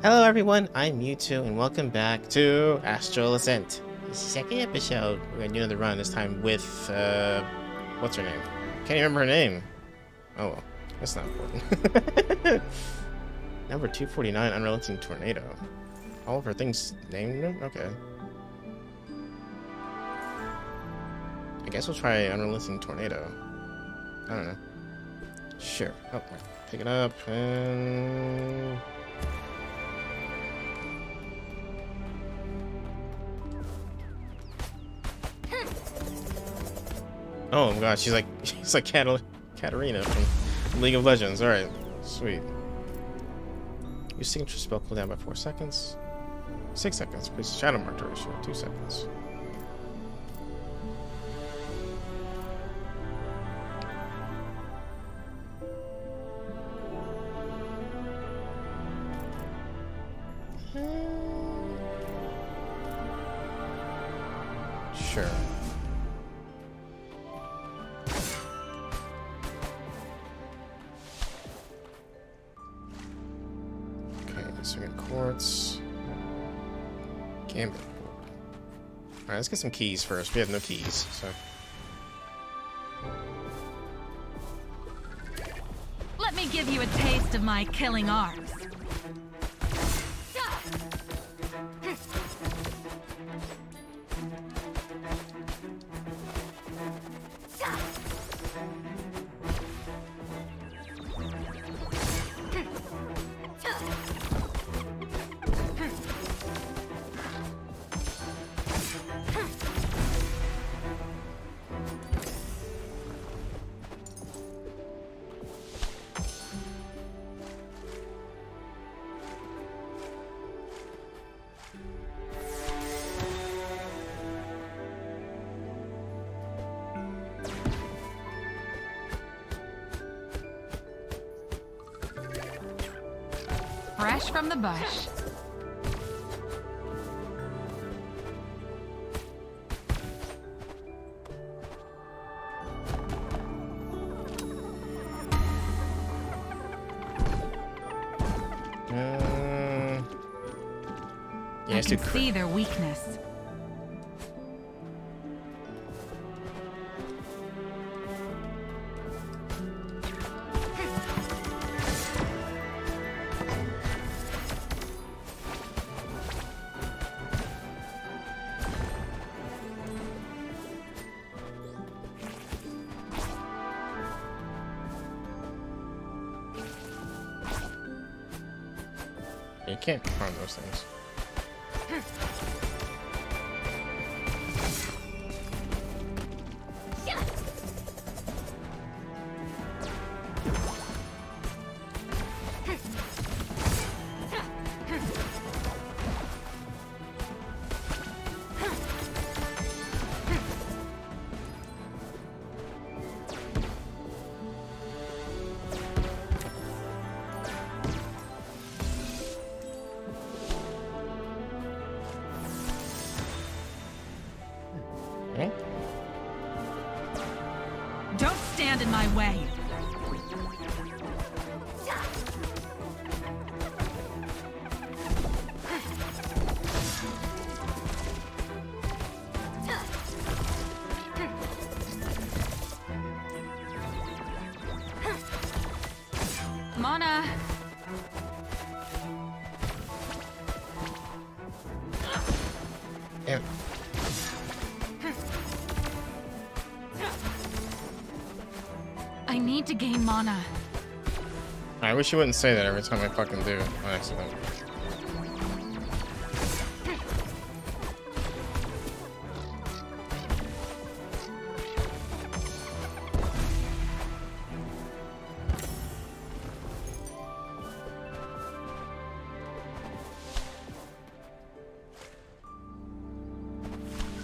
Hello everyone, I'm Yutu and welcome back to Astral Ascent. Second episode. We're gonna do another run, this time with, uh, what's her name? Can't remember her name. Oh well, that's not important. Number 249, Unrelenting Tornado. All of her things named? Okay. I guess we'll try Unrelenting Tornado. I don't know. Sure. Oh, pick it up and... Oh my god, she's like she's like Katal Katarina from League of Legends. Alright, sweet. Your signature spell cooldown by four seconds. Six seconds. Please shadow mark duration. Two seconds. Let's get some keys first. We have no keys, so. Let me give you a taste of my killing arts. Fresh from the bush. Uh, yeah, I can see their weakness. You can't harm those things. Wish you wouldn't say that every time I fucking do on accident.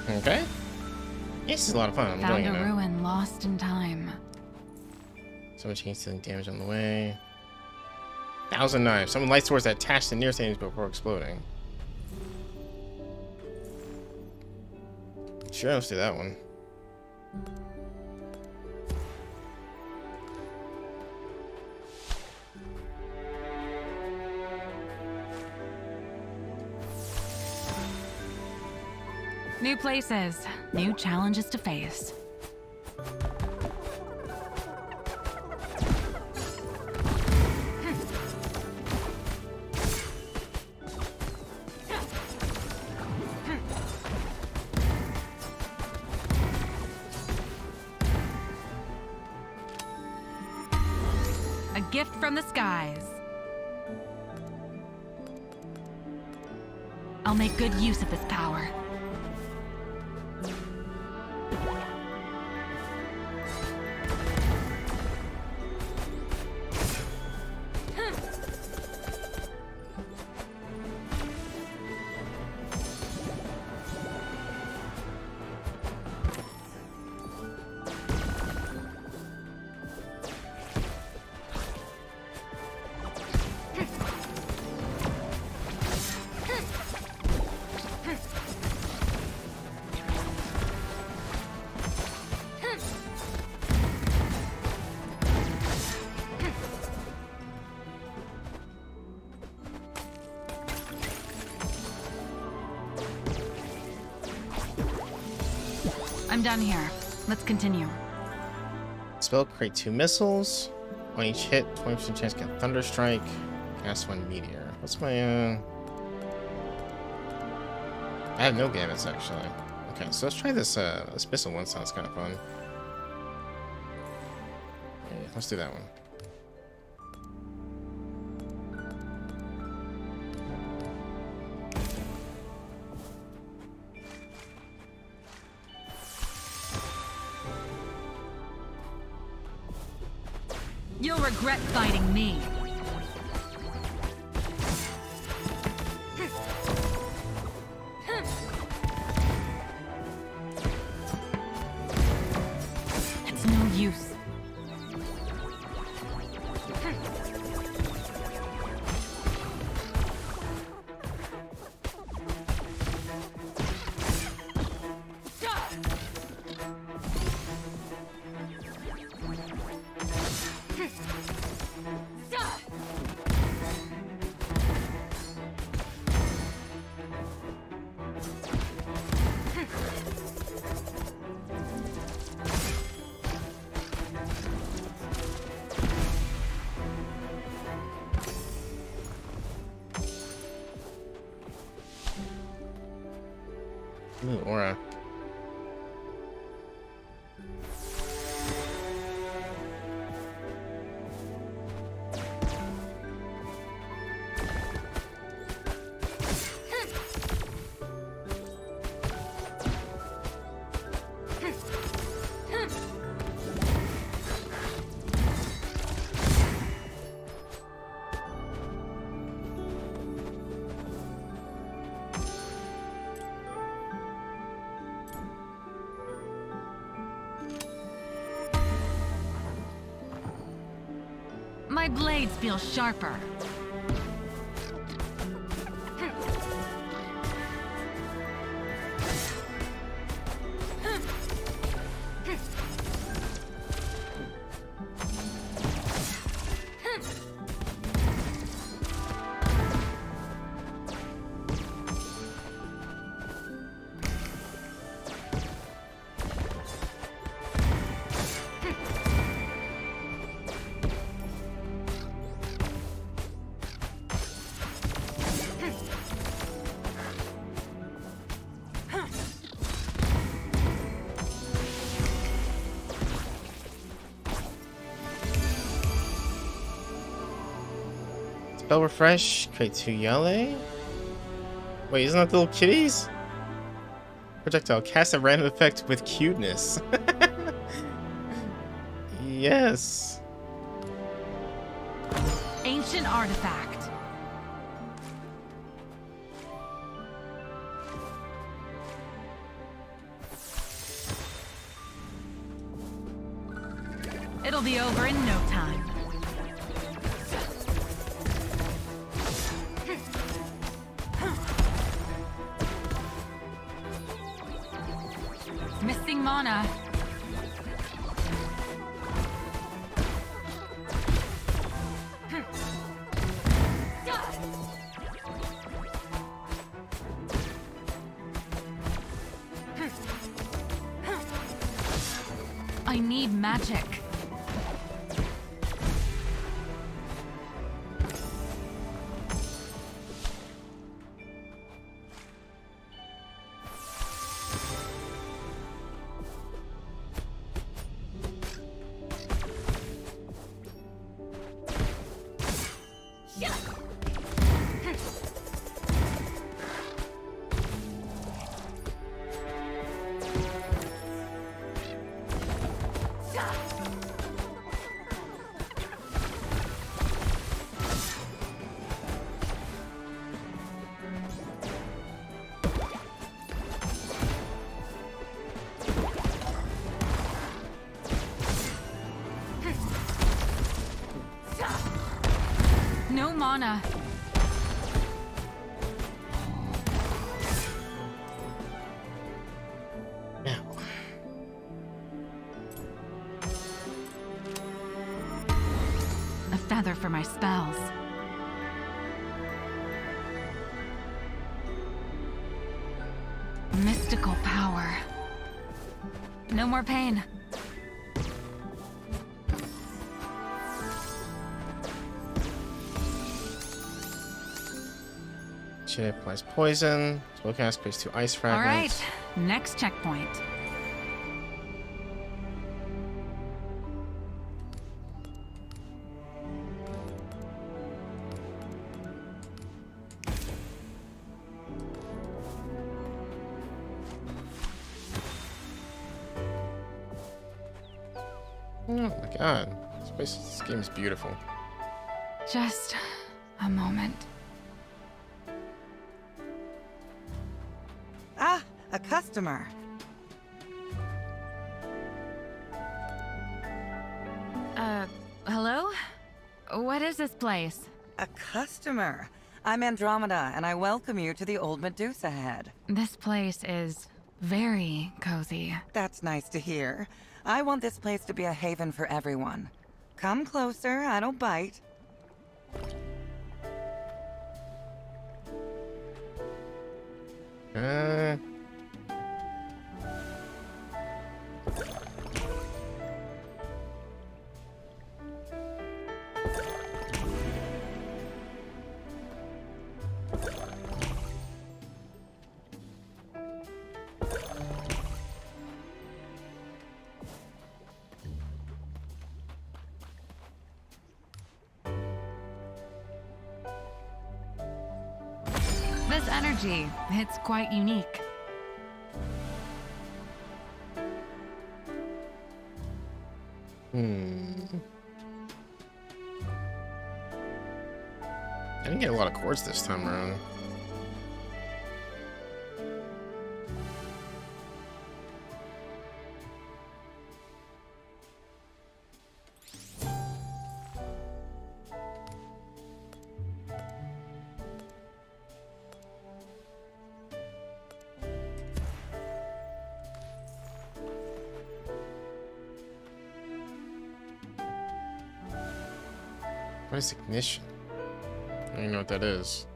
Okay. This is a lot of fun. I'm Found enjoying a it now. ruin lost in time. So much heat dealing damage on the way. Thousand knives. Someone light swords that attached to near things before exploding. Sure, let's do that one. New places, new challenges to face. Done here. Let's continue. Spell create two missiles. On each hit, 20% chance get Thunder Strike. Cast one meteor. What's my uh I have no gambits actually. Okay, so let's try this uh this missile one sounds kinda fun. Yeah, let's do that one. Feel sharper. Spell refresh, create two Yale. Wait, isn't that the little kitties? Projectile, cast a random effect with cuteness. yes. Ancient artifact. Spells. Mystical power. No more pain. She applies poison. Spellcast creates two ice fragments. right, next checkpoint. Place, this game is beautiful. Just a moment. Ah, a customer. Uh, hello? What is this place? A customer. I'm Andromeda, and I welcome you to the Old Medusa Head. This place is very cozy. That's nice to hear. I want this place to be a haven for everyone. Come closer, I don't bite. Uh, quite unique. hmm. I didn't get a lot of chords this time around. What is ignition? I don't even know what that is.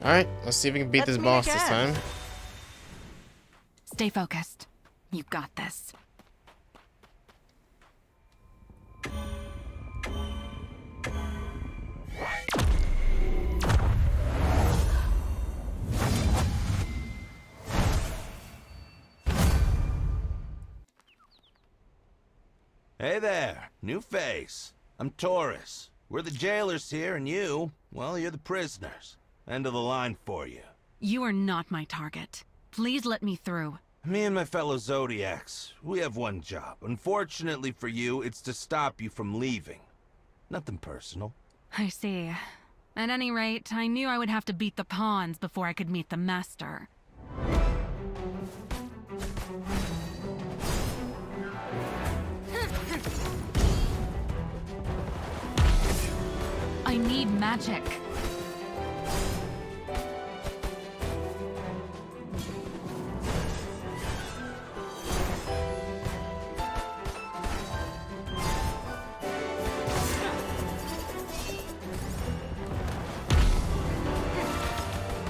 Alright, let's see if we can beat That's this me boss this time. Stay focused. You got this. Face. I'm Taurus. We're the jailers here, and you, well, you're the prisoners. End of the line for you. You are not my target. Please let me through. Me and my fellow Zodiacs, we have one job. Unfortunately for you, it's to stop you from leaving. Nothing personal. I see. At any rate, I knew I would have to beat the pawns before I could meet the master. magic.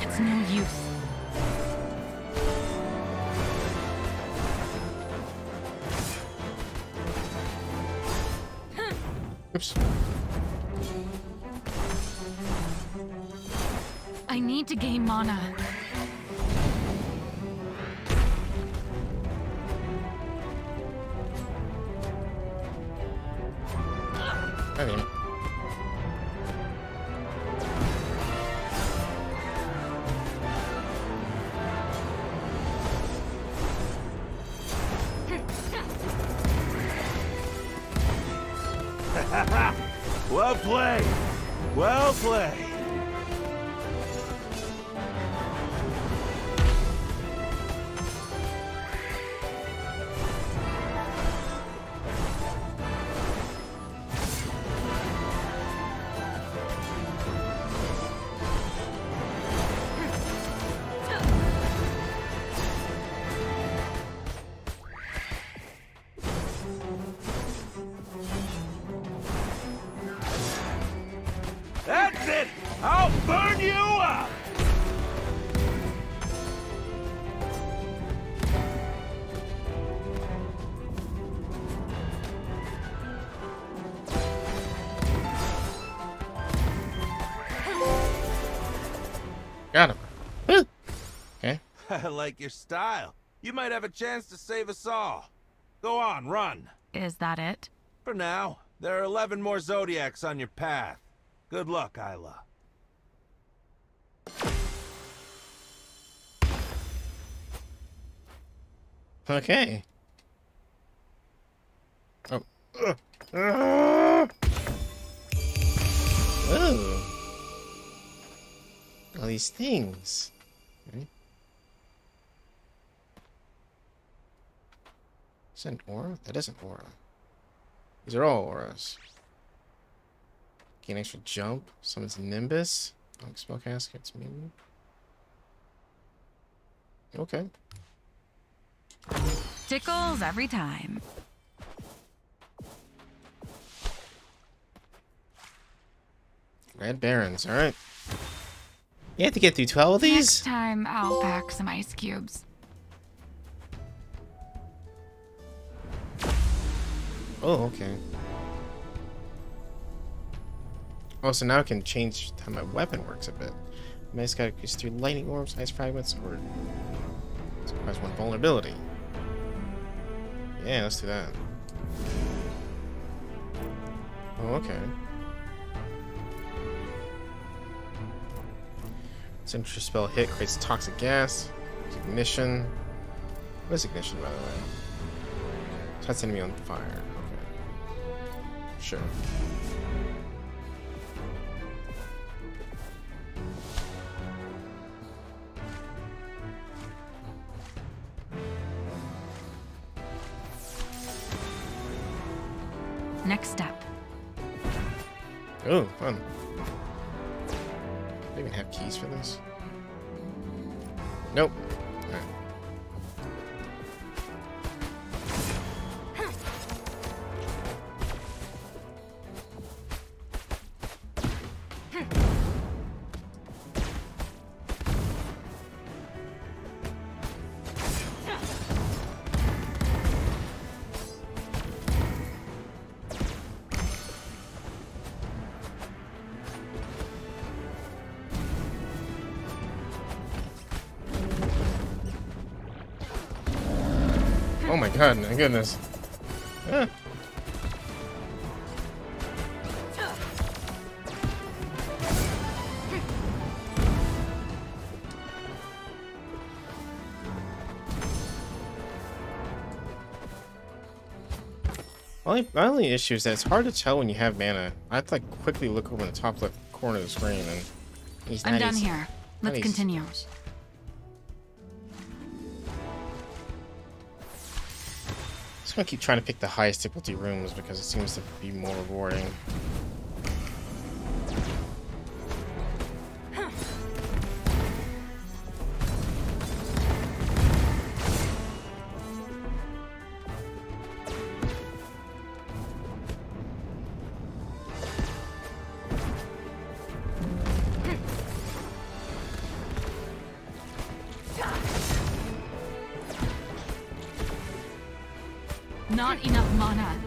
It's no use. Oops. I need to gain mana. Like your style. You might have a chance to save us all. Go on, run. Is that it? For now, there are 11 more Zodiacs on your path. Good luck, Ayla. Okay. Oh. Ugh. Ooh. All these things. Okay. Is that an aura? That is an aura. These are all auras. Gain extra jump. Summons Nimbus. Like spell caskets, maybe. Okay. Tickles every time. Red Barons, alright. You have to get through 12 of these? Next time, I'll pack some ice cubes. Oh, okay. Oh, so now I can change how my weapon works a bit. My got increase through lightning orbs, ice fragments, or surprise one vulnerability. Yeah, let's do that. Oh, okay. Signature spell hit creates toxic gas. Ignition. What is ignition, by the way? Sets enemy on fire. Sure. My goodness. Ah. Only, my only issue is that it's hard to tell when you have mana. I have to like quickly look over the top left corner of the screen and he's I'm done here. Let's continue. Just gonna keep trying to pick the highest difficulty rooms because it seems to be more rewarding. Not enough mana.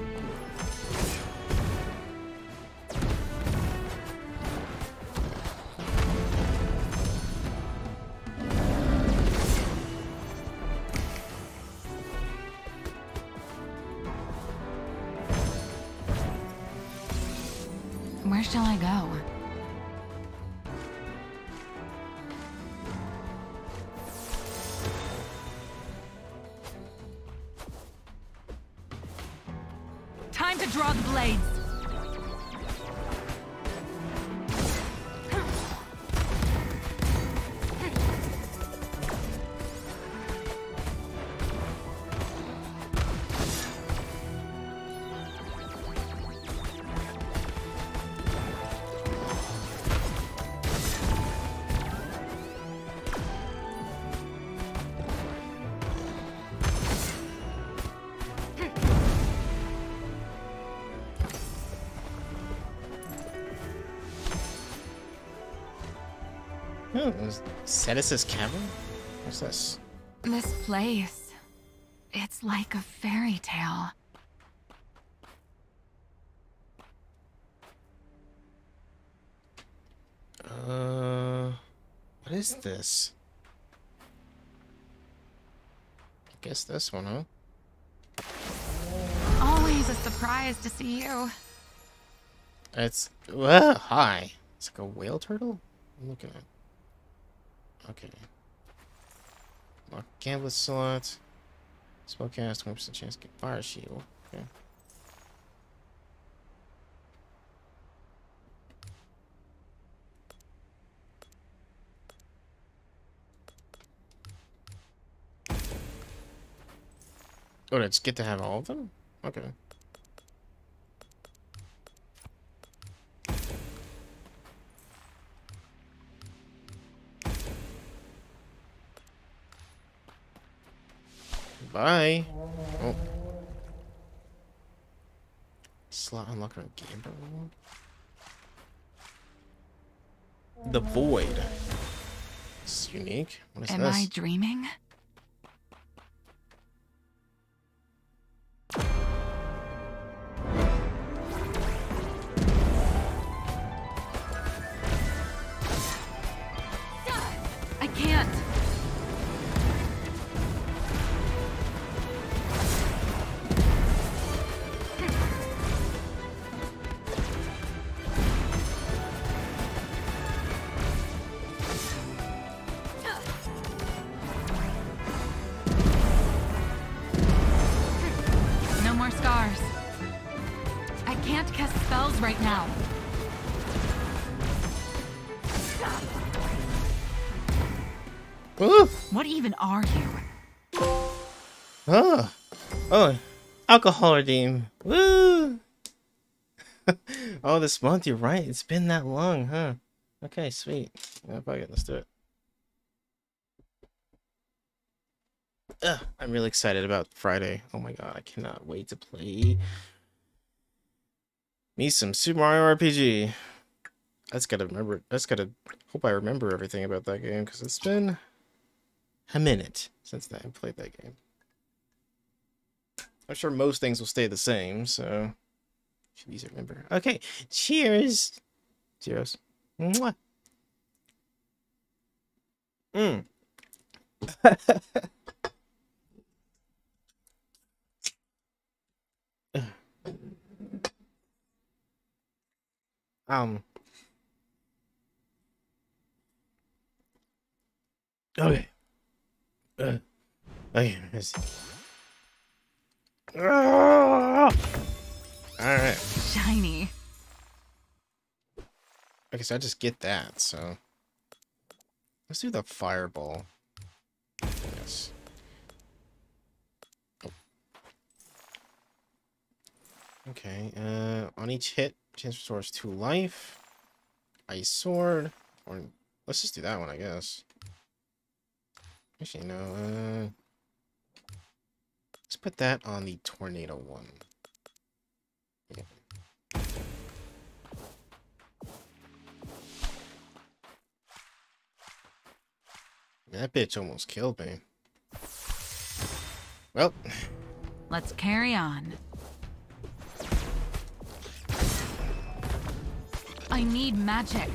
Is Cetus' cavern? What's this? This place. It's like a fairy tale. Uh, what is this? I guess this one, huh? Always a surprise to see you. It's well, hi. It's like a whale turtle. I'm looking at. Okay. Lock gambit slot. Spellcast, 20% chance to get fire shield. Okay. Oh, did I just get to have all of them? Okay. Bye. Oh. Slot unlocker on Gamber. The Void. It's unique. What is Am this? I dreaming? Even are you? Oh. Oh. Alcohol redeem. Woo. oh, this month, you're right. It's been that long, huh? Okay, sweet. Yeah, fuck it. Let's do it. Ugh, I'm really excited about Friday. Oh my god, I cannot wait to play me some Super Mario RPG. Just gotta remember. Just gotta hope I remember everything about that game because it's been a minute since I played that game. I'm sure most things will stay the same, so should easy to remember. Okay, cheers. Cheers. Mwah. Mm. um. Okay. Uh, okay. Let's see. All right. Shiny. Okay, so I just get that, so let's do the fireball. Yes. Oh. Okay, uh on each hit, chance restores two life. Ice sword. Or let's just do that one, I guess. Actually no, uh let's put that on the tornado one. Yeah. That bitch almost killed me. Well, Let's carry on. I need magic.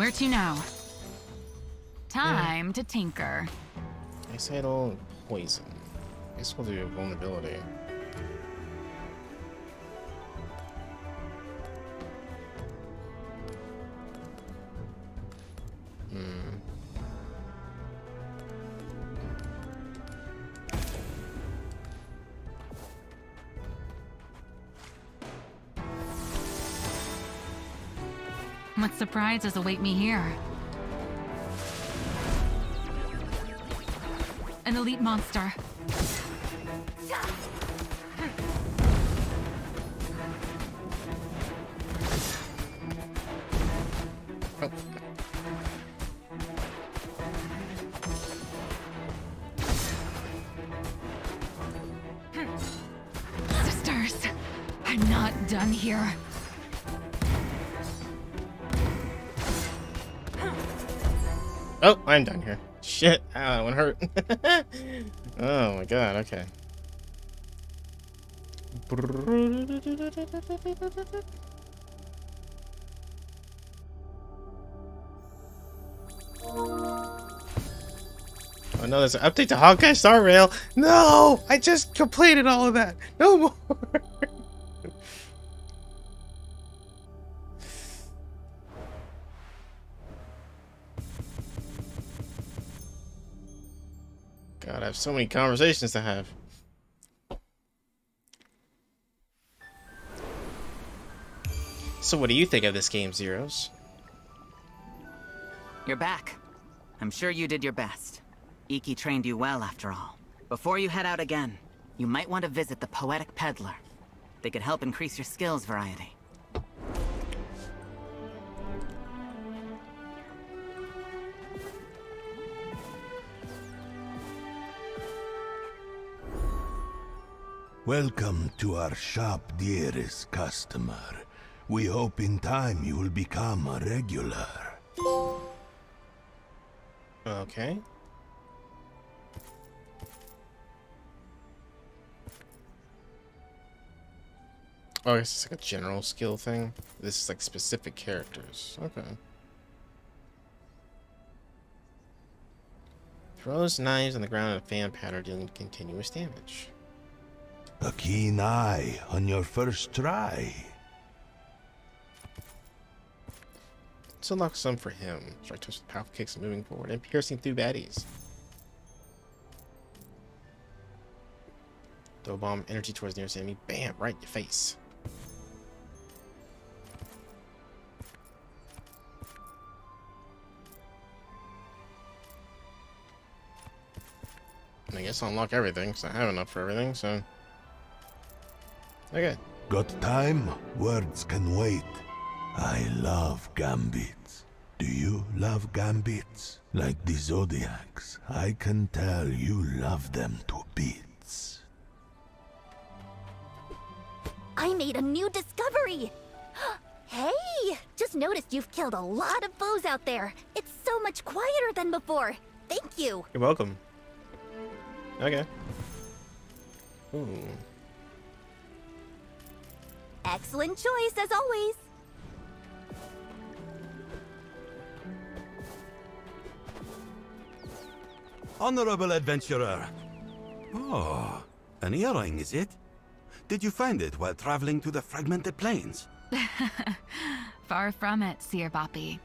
Where to now? Time to tinker. Ice Idol, Poison. Guess we'll do Vulnerability. Surprises await me here? An elite monster. Shit, ow, that one hurt. oh my god, okay. Oh no, there's an update to Honkai Star Rail. No, I just completed all of that. No more. God, I have so many conversations to have. So what do you think of this game, Zeros? You're back. I'm sure you did your best. Iki trained you well, after all. Before you head out again, you might want to visit the Poetic Peddler. They could help increase your skills variety. Welcome to our shop, dearest customer. We hope in time you will become a regular. Okay. Oh, I guess it's like a general skill thing. This is like specific characters. Okay. Throws knives on the ground in a fan pattern dealing continuous damage. A keen eye on your first try. Let's unlock some for him. Strike touch with powerful kicks moving forward and piercing through baddies. Throw bomb energy towards nearest enemy. Bam! Right in your face. I guess I'll unlock everything, because I have enough for everything, so... Okay. Got time? Words can wait. I love gambits. Do you love gambits? Like the Zodiacs, I can tell you love them to bits. I made a new discovery! hey! Just noticed you've killed a lot of foes out there. It's so much quieter than before. Thank you. You're welcome. Okay. Ooh. Excellent choice, as always. Honorable adventurer. Oh, An earring, is it? Did you find it while traveling to the fragmented plains? Far from it, Seer Boppy.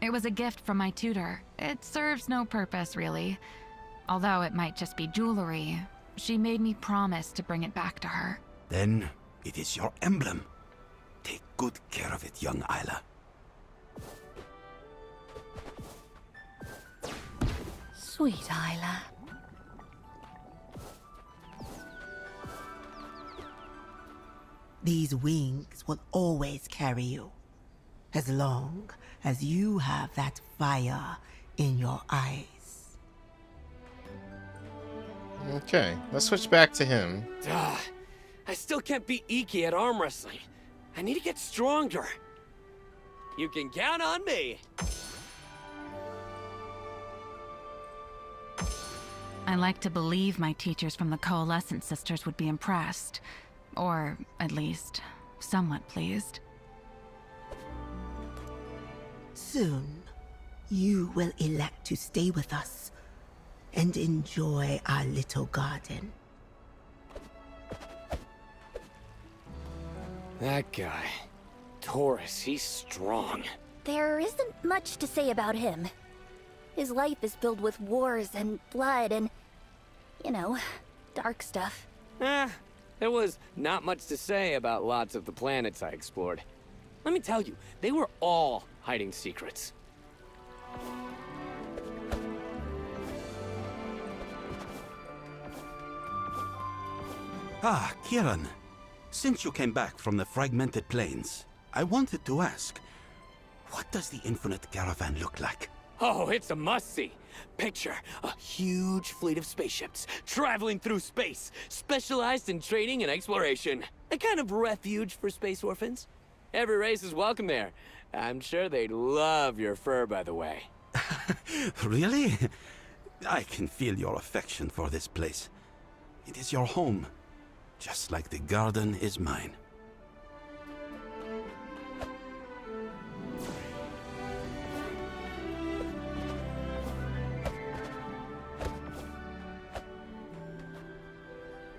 It was a gift from my tutor. It serves no purpose, really. Although it might just be jewelry, she made me promise to bring it back to her. Then it is your emblem. Take good care of it, young Ayla. Sweet Ayla. These wings will always carry you. As long as you have that fire in your eyes. Okay, let's switch back to him. Duh. I still can't beat Iki at arm wrestling. I need to get stronger. You can count on me. I like to believe my teachers from the Coalescent Sisters would be impressed. Or, at least, somewhat pleased. Soon, you will elect to stay with us and enjoy our little garden. That guy. Taurus, he's strong. There isn't much to say about him. His life is filled with wars and blood and, you know, dark stuff. Eh, there was not much to say about lots of the planets I explored. Let me tell you, they were all hiding secrets. Ah, Kiran. Since you came back from the fragmented plains, I wanted to ask, what does the Infinite Caravan look like? Oh, it's a must-see. Picture a huge fleet of spaceships traveling through space, specialized in training and exploration. A kind of refuge for space orphans. Every race is welcome there. I'm sure they'd love your fur, by the way. really? I can feel your affection for this place. It is your home, just like the garden is mine.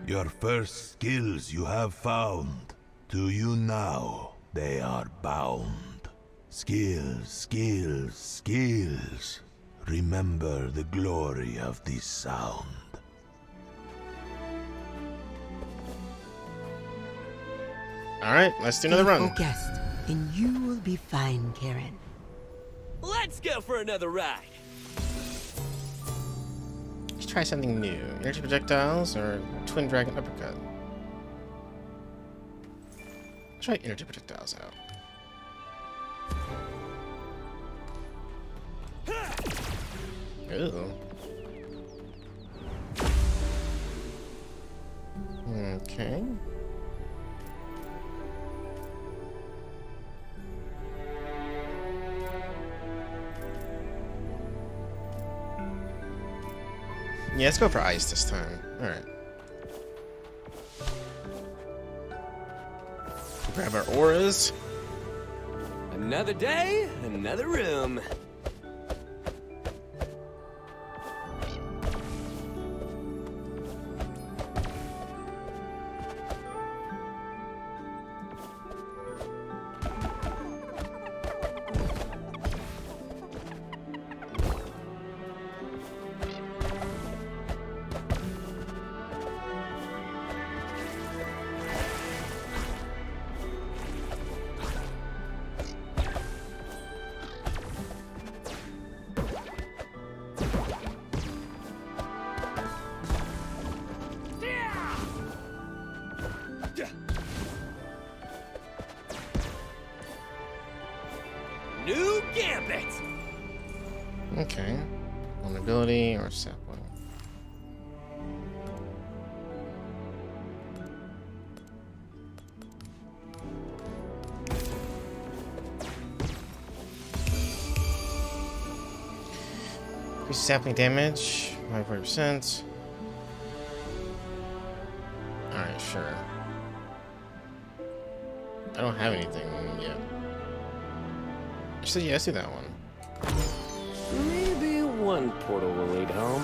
Your first skills you have found. To you now, they are bound. Skills, skills, skills. Remember the glory of this sound. Alright, let's do another run. Guest, and you will be fine, Kiran. Let's go for another ride. Let's try something new. Energy projectiles or twin dragon uppercut? Let's Try energy projectiles out. Ooh. Okay. Yeah, let's go for ice this time. Alright. Grab our auras. Another day, another room. New Gambit! Okay. Vulnerability or sapling. Increase sapling damage by 40%. Alright, sure. I don't have anything yet said yes to that one. Maybe one portal will lead home.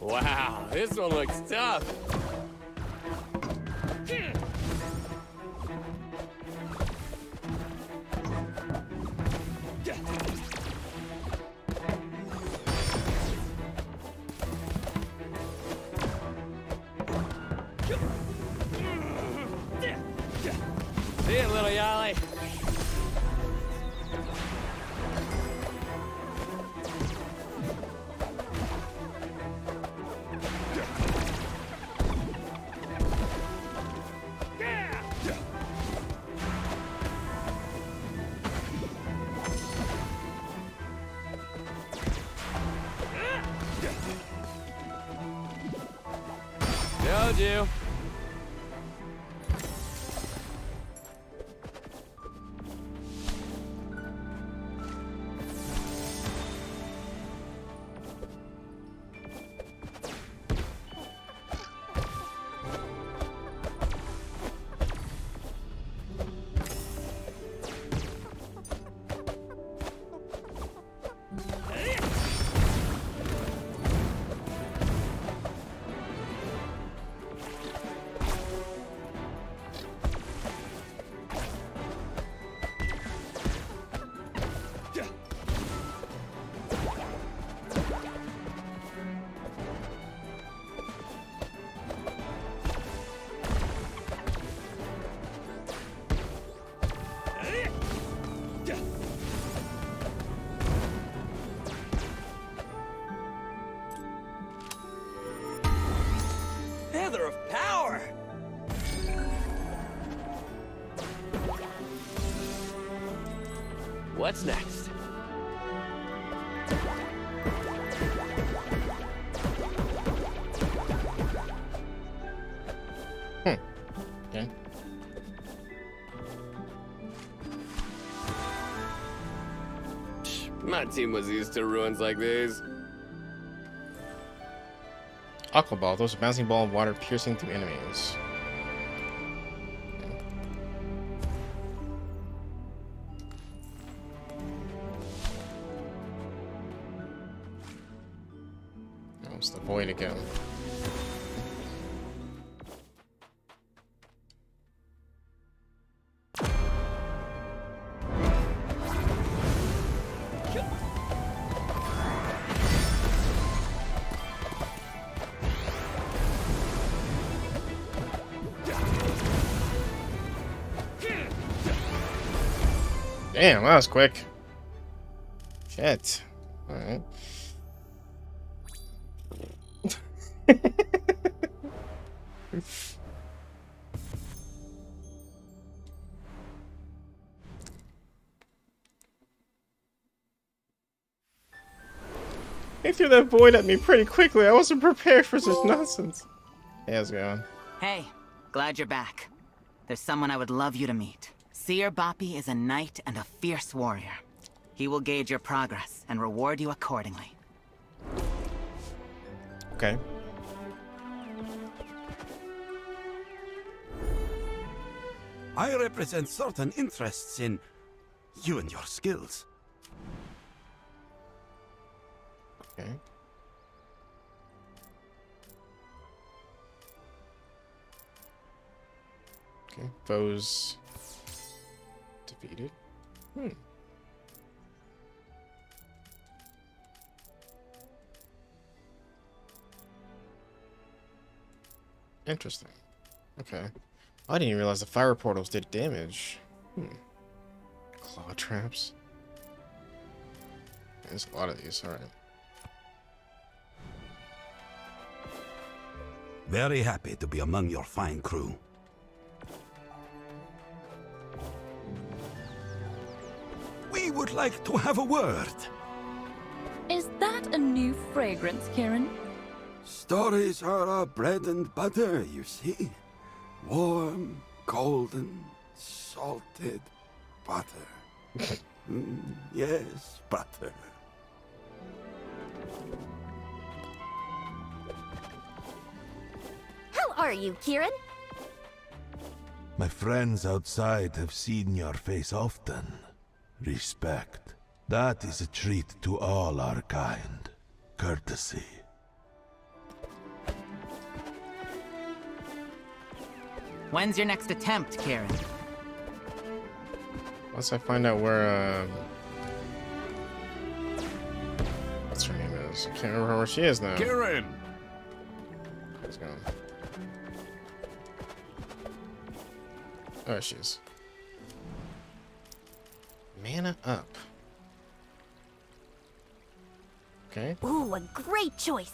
Wow, this one looks tough. My team was used to ruins like these. Aqua ball. Throws a bouncing ball of water piercing through enemies. That was the void again. Damn, that was quick. Shit. Alright. He threw that void at me pretty quickly. I wasn't prepared for such nonsense. Hey, how's it going? Hey, glad you're back. There's someone I would love you to meet. Seer Boppy is a knight and a fierce warrior. He will gauge your progress and reward you accordingly. Okay. I represent certain interests in you and your skills. Okay. Okay. Foes defeated. Hmm. Interesting. Okay. I didn't even realize the fire portals did damage. Hmm. Claw traps. There's a lot of these, alright. Very happy to be among your fine crew. Would like to have a word. Is that a new fragrance, Kiran? Stories are our bread and butter, you see. Warm, golden, salted butter. Mm, yes, butter. How are you, Kiran? My friends outside have seen your face often. Respect. That is a treat to all our kind. Courtesy. When's your next attempt, Kiran? Once I find out where, um... What's her name is? I can't remember where she is now. Kiran! Let's go. Oh, she is. Mana up. Okay. Ooh, a great choice.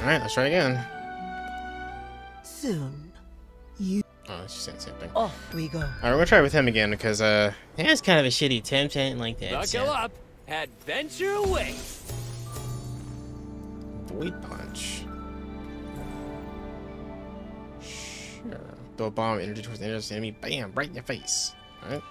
Alright, let's try again. Soon, you. Oh, she's saying the same thing. Off we go. Alright, we're gonna try with him again because, uh, that's kind of a shitty attempt. I didn't like that. Buckle so- up. Adventure away. Void Punch. Throw a bomb energy towards the nearest enemy. Bam! Right in your face. Alright.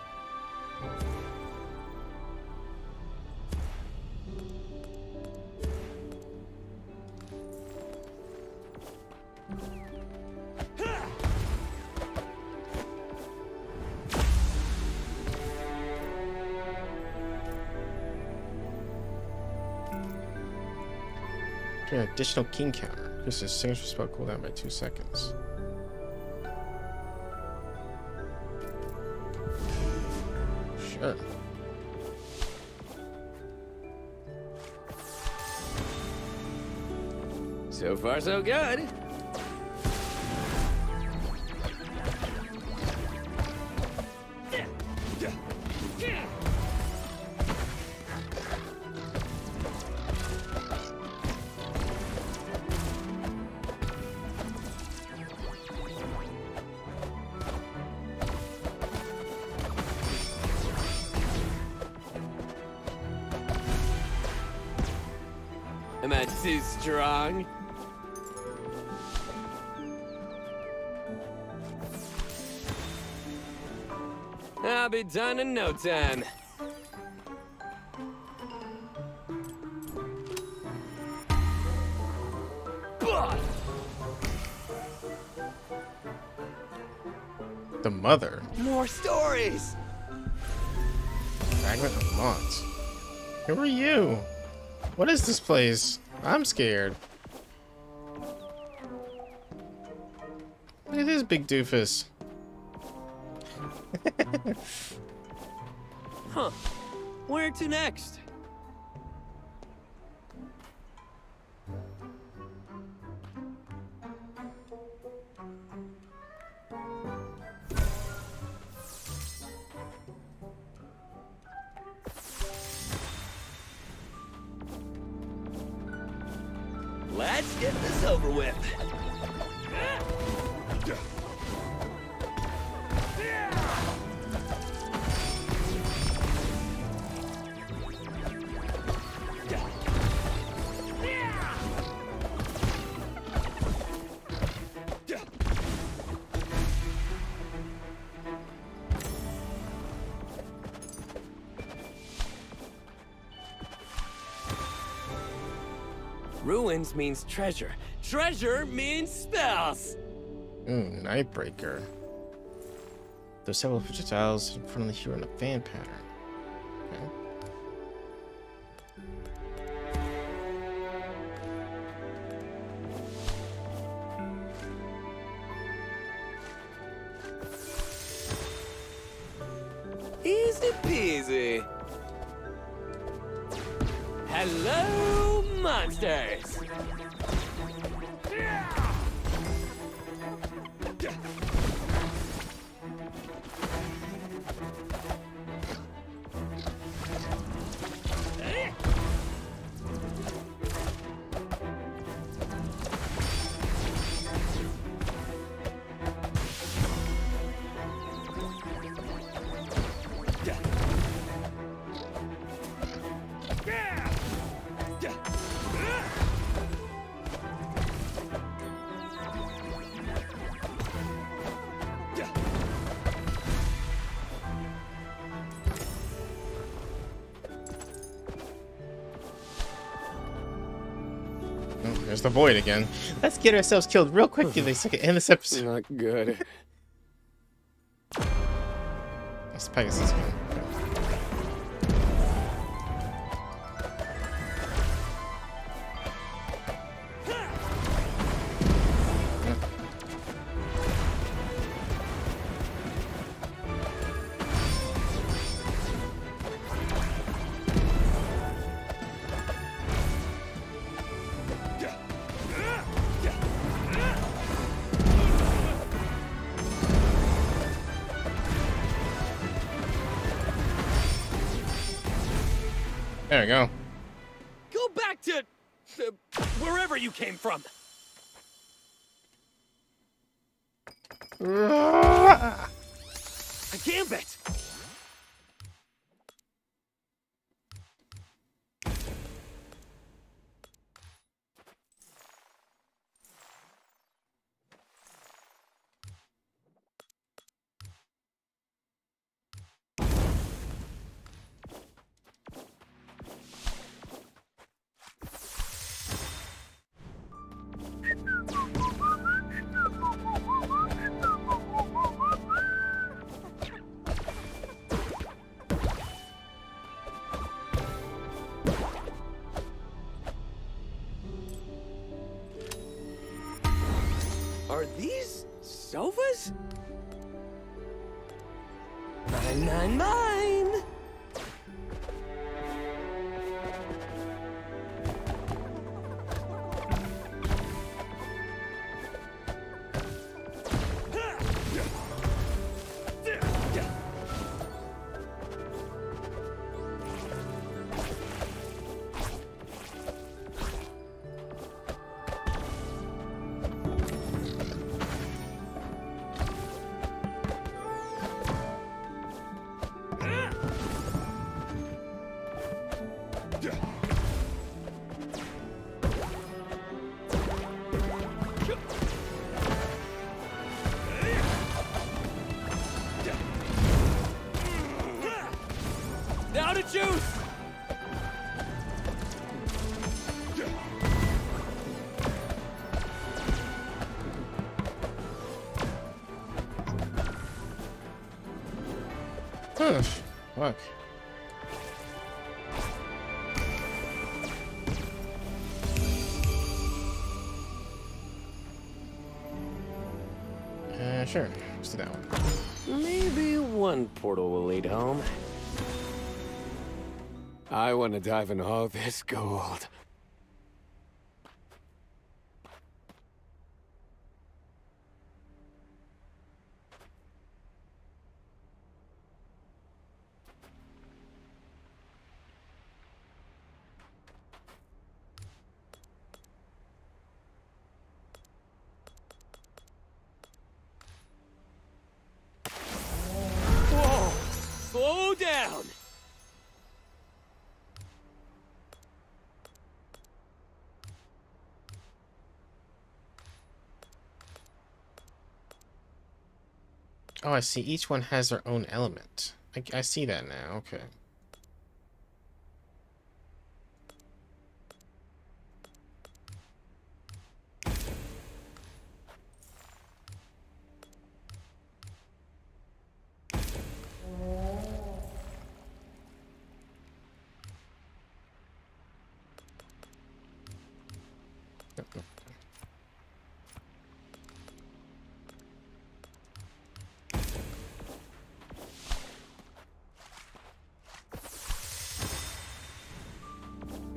Additional king counter. Increases his signature spell cooldown by two seconds. So far, so good. Done in no time. The mother. More stories! Fragment of Mont. Who are you? What is this place? I'm scared. Look at this big doofus. Huh. Where to next? Let's get this over with. Means treasure. Treasure means spells. Ooh, Nightbreaker. There's several projectiles in front of the hero in a fan pattern. Void again. Let's get ourselves killed real quick in this end this episode. Not good. That's Pegasus Are these sofas? Mine, mine, mine! Fuck. Uh, sure. Let's do that one. Maybe one portal will lead home. I want to dive in all this gold. Oh, I see. Each one has their own element. I, I see that now. Okay.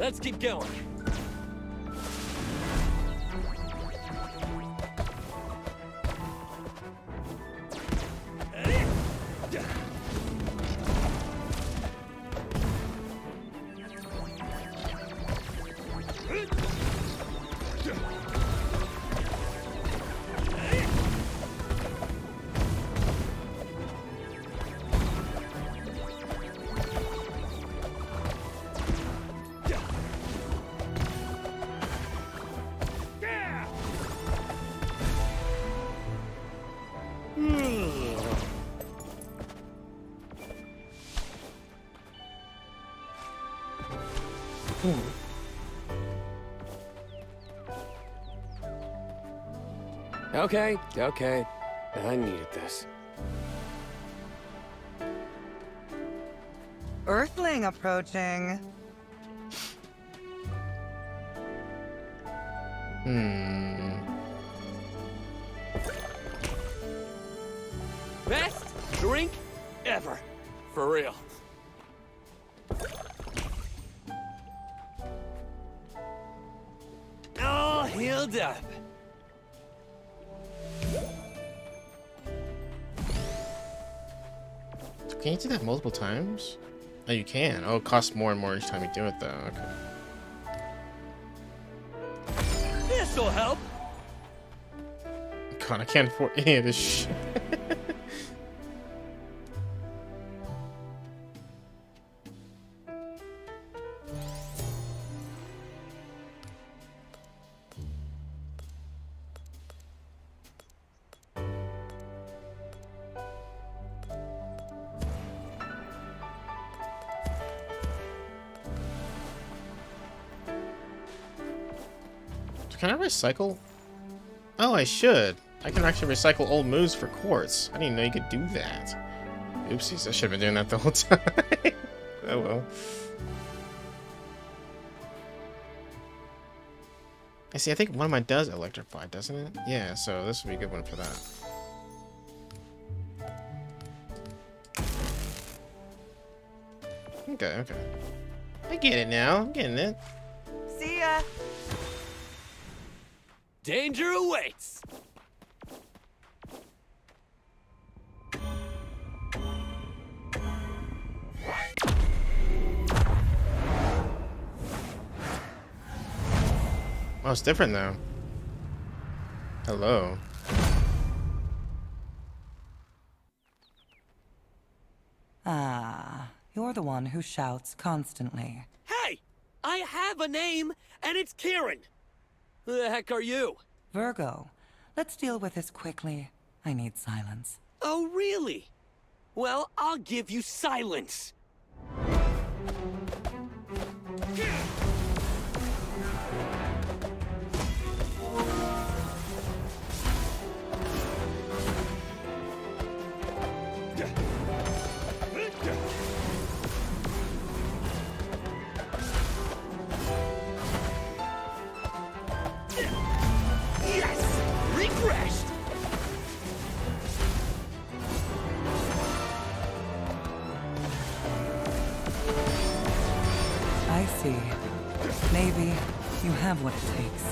Let's keep going. Okay, okay. I needed this. Earthling approaching. Hmm. That multiple times? Oh, you can. Oh, it costs more and more each time you do it, though. Okay. This'll help. God, I can't afford any of this shit. Recycle? Oh, I should. I can actually recycle old moves for quartz. I didn't know you could do that. Oopsies, I should have been doing that the whole time. oh well. I see, I think one of mine does electrify, doesn't it? Yeah, so this would be a good one for that. Okay, okay. I get it now. I'm getting it. See ya. Danger awaits. Oh, it's different though. Hello. Ah, you're the one who shouts constantly. Hey, I have a name, and it's Kiran. Who the heck are you? Virgo, let's deal with this quickly. I need silence. Oh, really? Well, I'll give you silence. Have what it takes.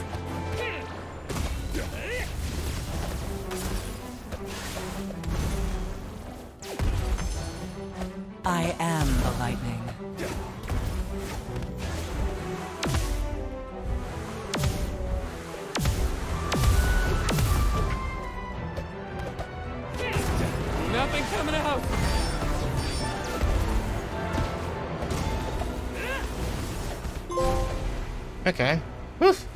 I am the lightning. Nothing coming out! Okay. Woof.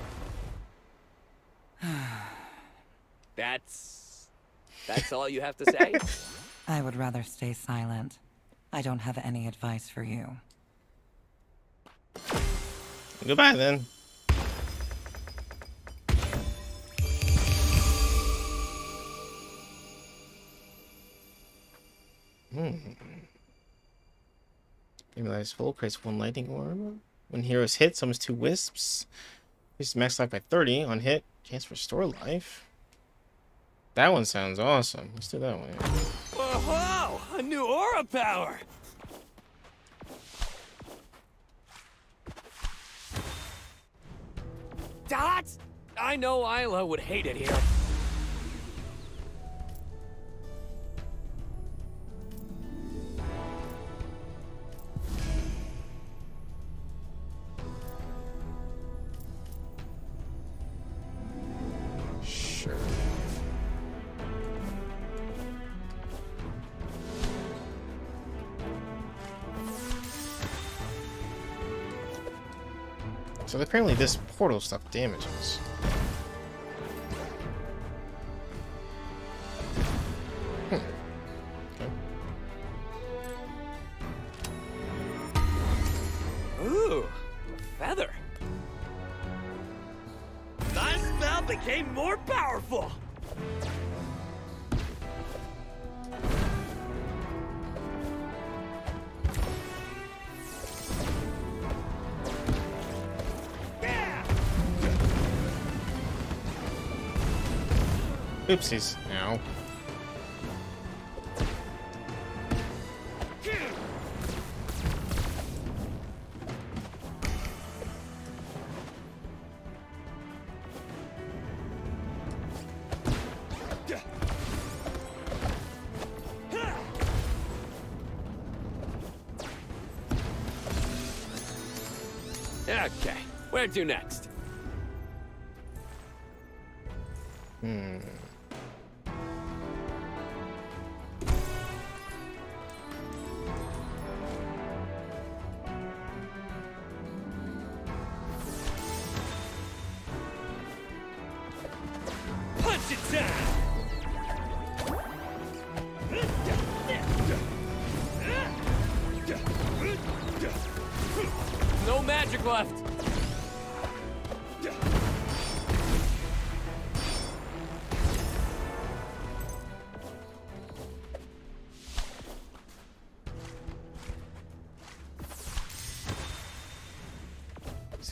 That's... That's all you have to say? I would rather stay silent. I don't have any advice for you. Goodbye then. Hmm. Realize full creates one lightning orb. When heroes hit, summons two wisps. Increases max life by 30 on hit. Chance to restore life. That one sounds awesome. Let's do that one. Whoa! A new aura power! Dots! I know Ayla would hate it here. So apparently this portal stuff damages. Oopsies. Now. Okay, where to next?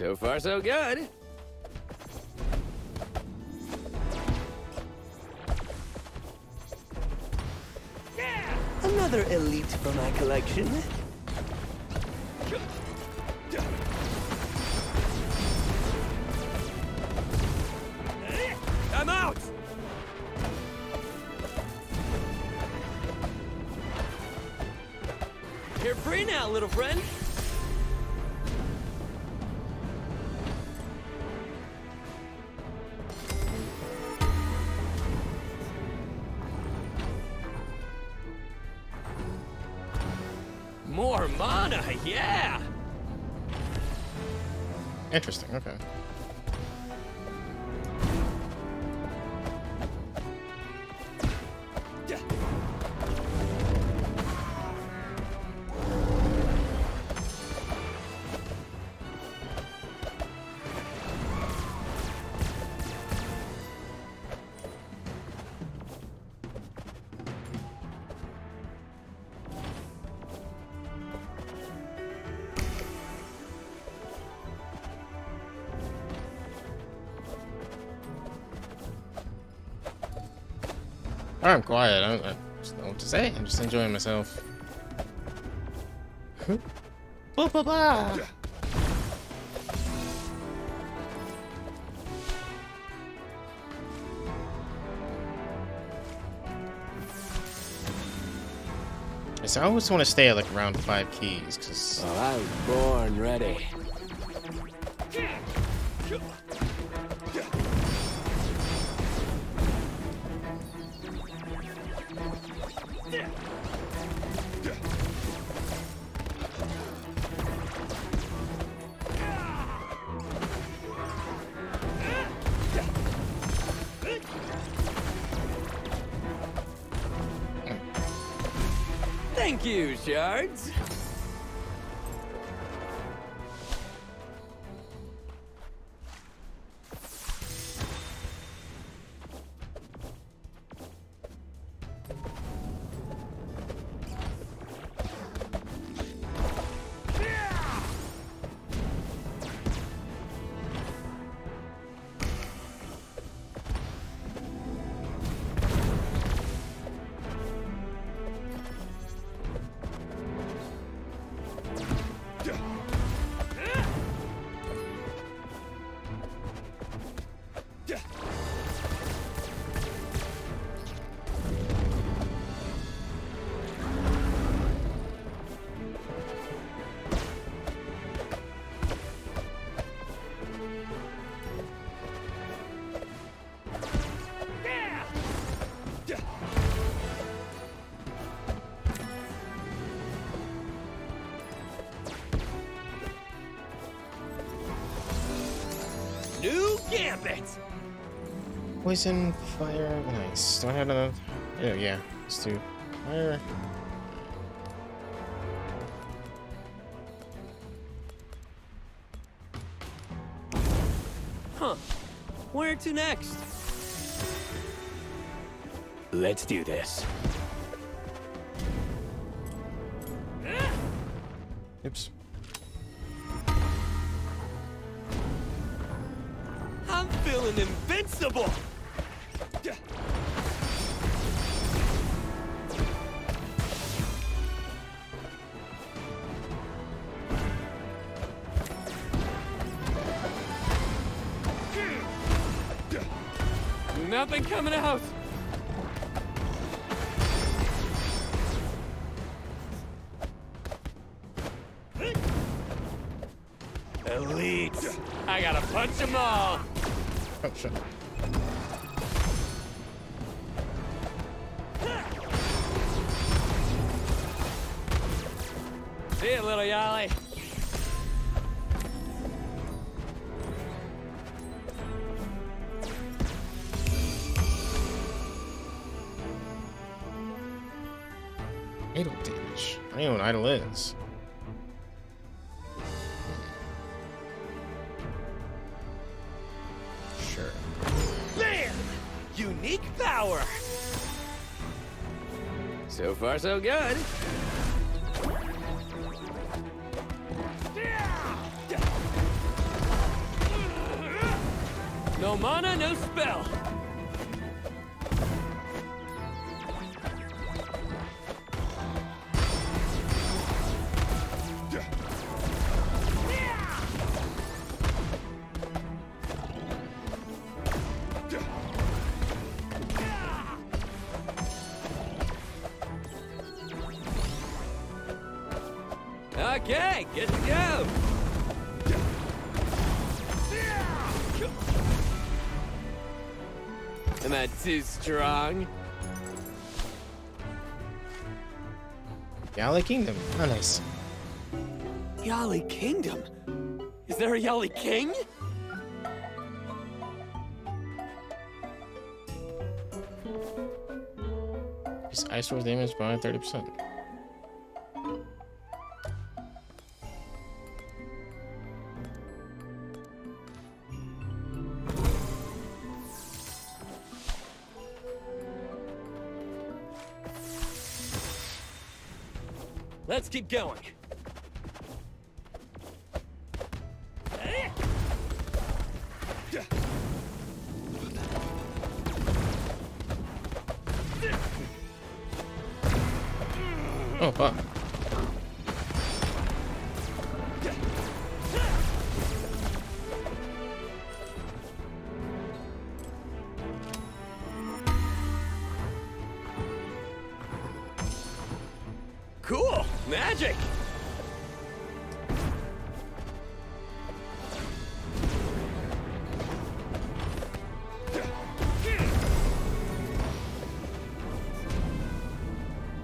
So far, so good. Another elite for my collection. I'm quiet. I don't, I don't know what to say. I'm just enjoying myself. Ba, ba, ba. So I always want to stay at like around five keys, because Well, I was born ready. Poison, fire, nice. Do I have another? Oh yeah, let's do fire. Huh. Where to next? Let's do this. Oops. I'm feeling invincible! Nothing coming out! Elite! I gotta punch them all. Oh, shit. So far, so good. Yali Kingdom. Oh, nice. Yali Kingdom? Is there a Yali King? His ice force damage by 30%. Going.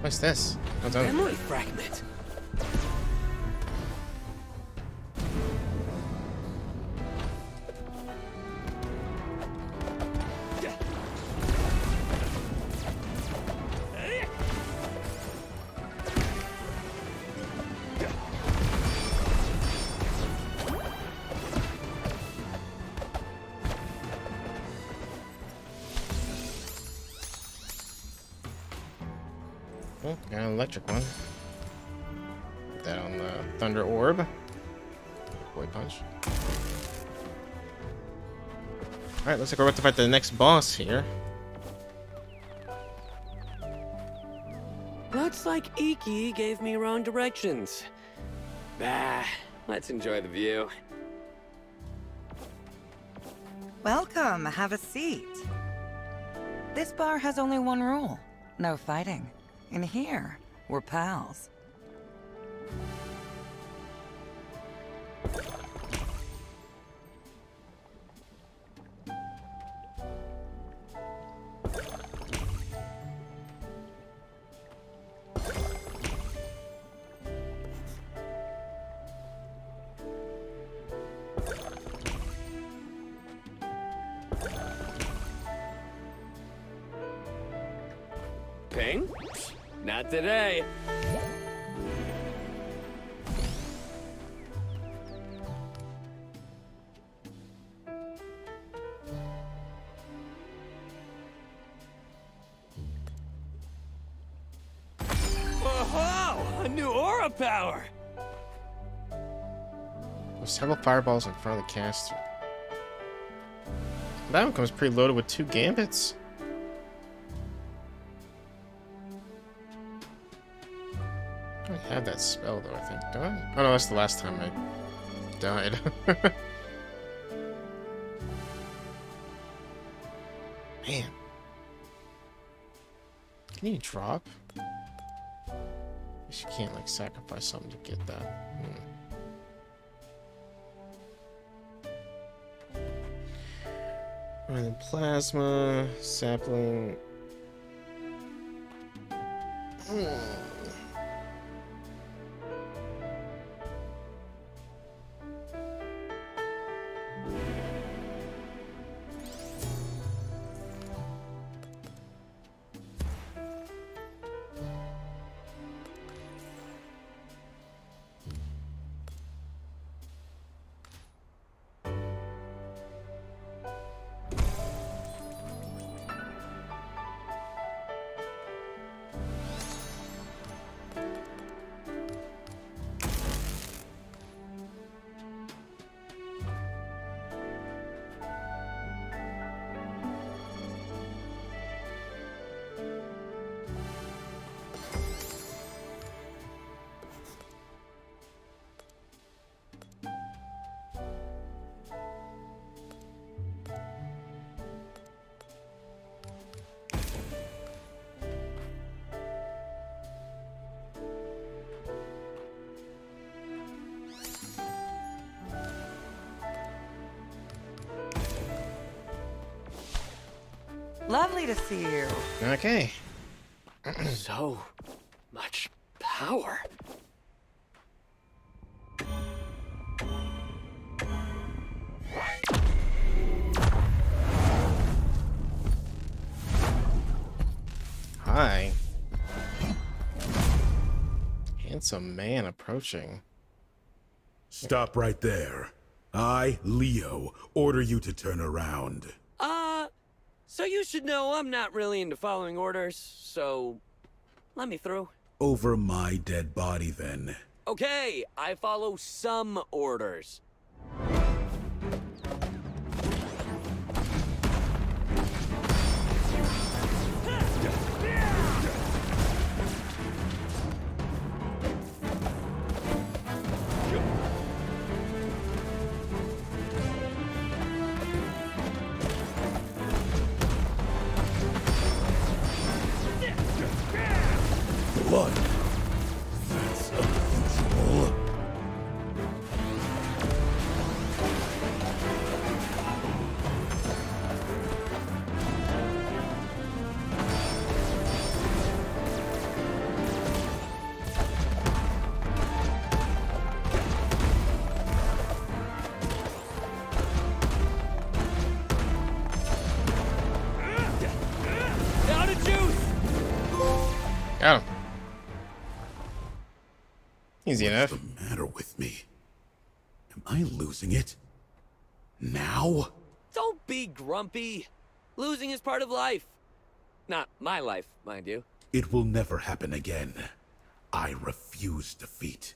What's this? What's on? Memory fragment. Electric one. Put that on the Thunder Orb. Boy Punch. Alright, looks like we're about to fight the next boss here. Looks like Iki gave me wrong directions. Bah, let's enjoy the view. Welcome, have a seat. This bar has only one rule no fighting. In here, we're pals. Several fireballs in front of the caster. That one comes preloaded with two gambits. I have that spell though, I think. Do I? Oh no, that's the last time I died. Man. Can you drop? Guess you can't like sacrifice something to get that. Hmm. Random plasma, sapling. Hmm. Lovely to see you. Okay. so much power. Hi. Handsome man approaching. Stop right there. I, Leo, order you to turn around. Should know I'm not really into following orders, so let me through. Over my dead body, then. Okay, I follow some orders. Easy enough. What's the matter with me? Am I losing it? Now? Don't be grumpy. Losing is part of life. Not my life, mind you. It will never happen again. I refuse defeat.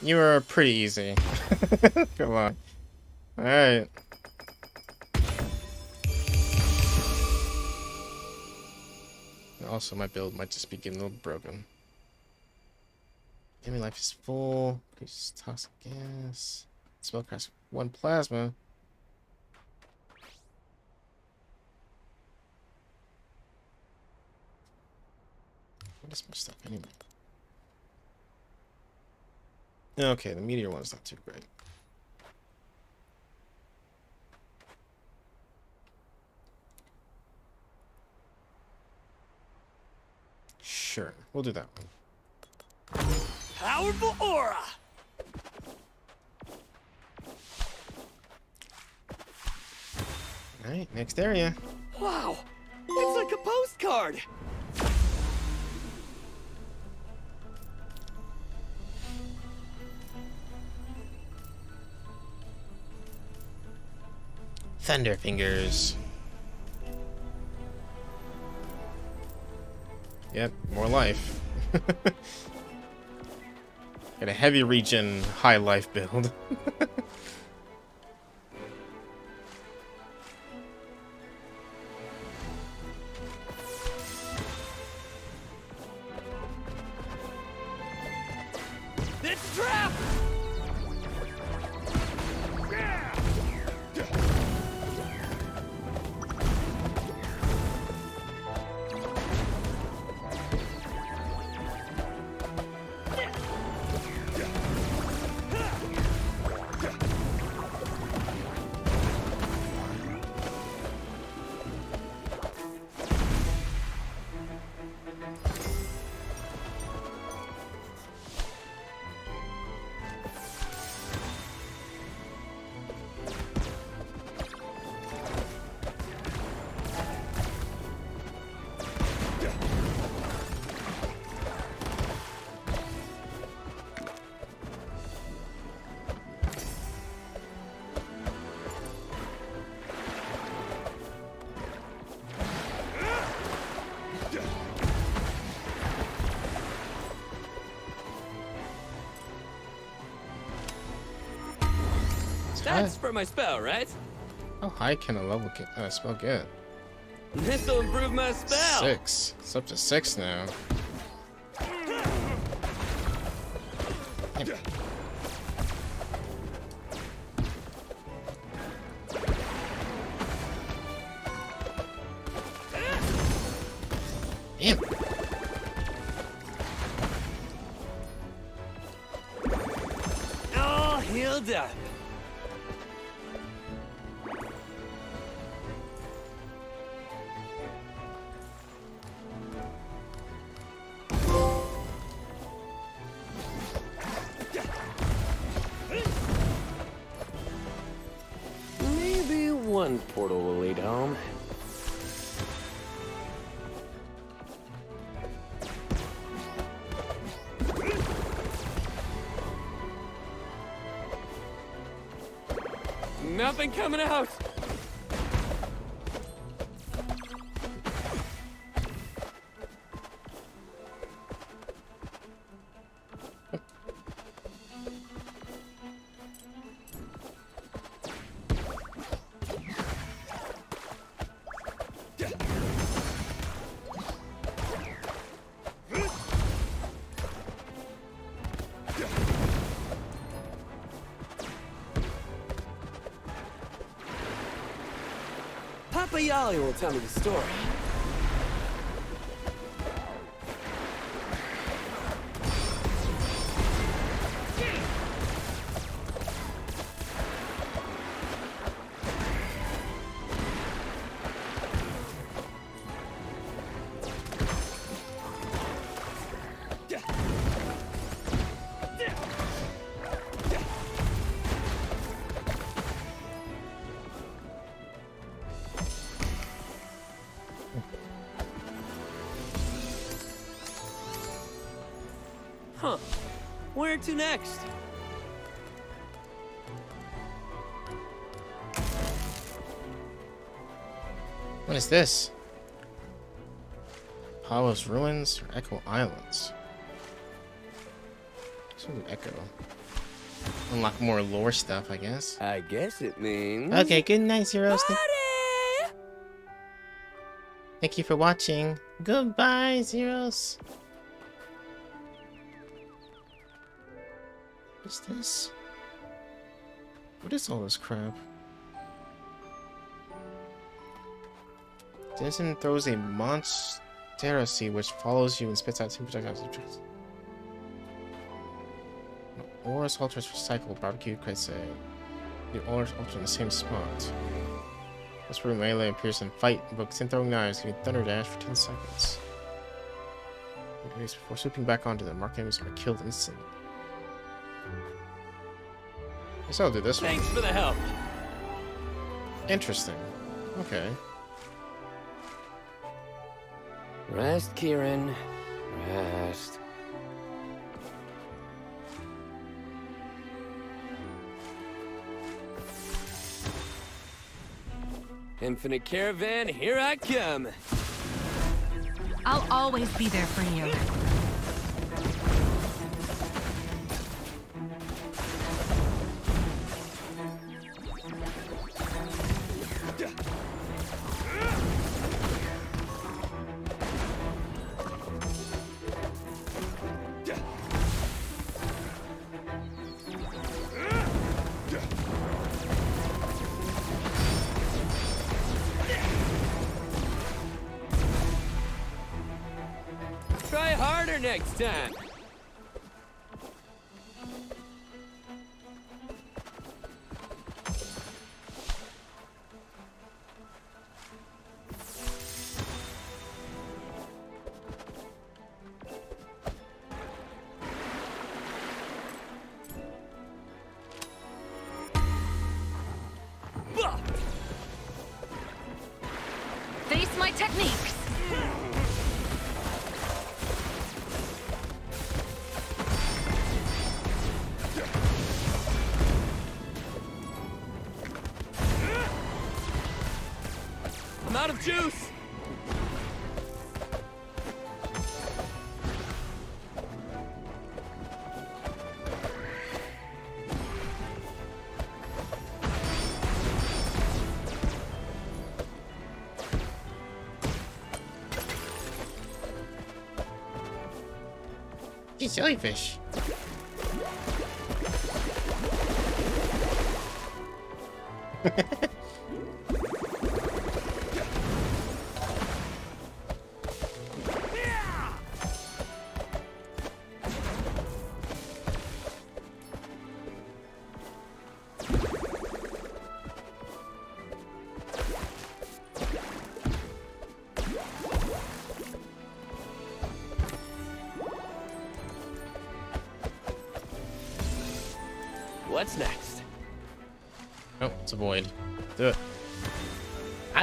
You were pretty easy. Come on. Alright. Also, my build might just be getting a little broken. Enemy life is full. Increases toxic gas. Spellcast one plasma. What is my stuff anyway? Okay, the meteor one's not too great. Sure, we'll do that one. Powerful aura! Alright, next area. Wow! It's like a postcard! Thunder fingers. Yep, more life. Got a heavy region, high life build. my spell, right? How high can a level get, uh, spell get? This'll improve my spell. Six. It's up to six now. Damn. Damn. All healed up. Nothing coming out. Papa will tell me the story. To next? What is this? Apollo's Ruins or Echo Islands? So Echo. Unlock more lore stuff, I guess. I guess it means. Okay, good night, Zeros. Thank- Thank you for watching. Goodbye, Zeros. What's this? What is all this crap? Denison throws a monsteracy which follows you and spits out two projectiles. Aura's altars recycle barbecue say The aura's altar in the same spot. This where melee appears in fight, invokes in throwing knives, giving thunder dash for 10 seconds. Before swooping back onto them, mark enemies are killed instantly. Guess I'll do this Thanks one. for the help. Interesting. Okay. Rest, Kiran. Rest. Infinite Caravan, here I come. I'll always be there for you. Harder next jellyfish.